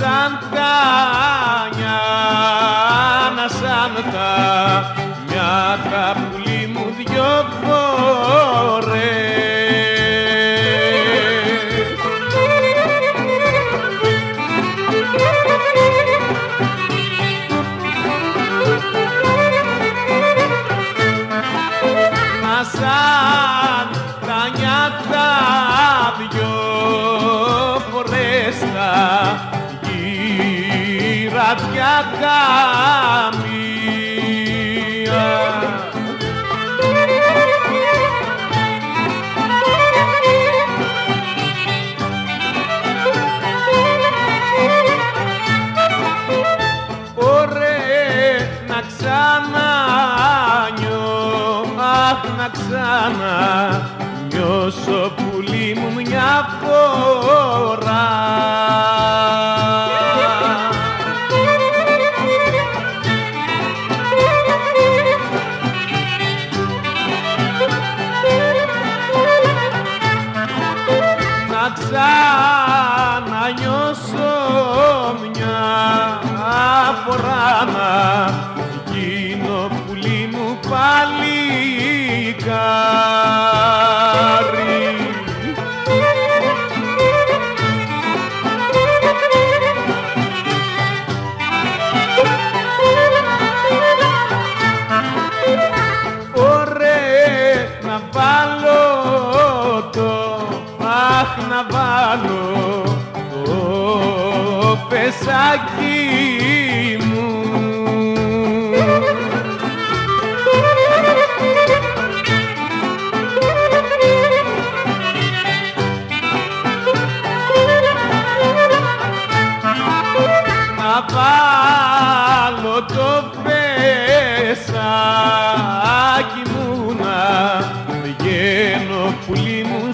σαν τα νιάνα σαν τα νιάτα πουλί μου δυο φορές. Μα ξανανιώσω πουλί μου μια φορά. Παλικάρι. Ωραία να βάλω το, αχ να βάλω το πεσάκι θα βάλω το πεσάκι μου να βγαίνω πουλί μου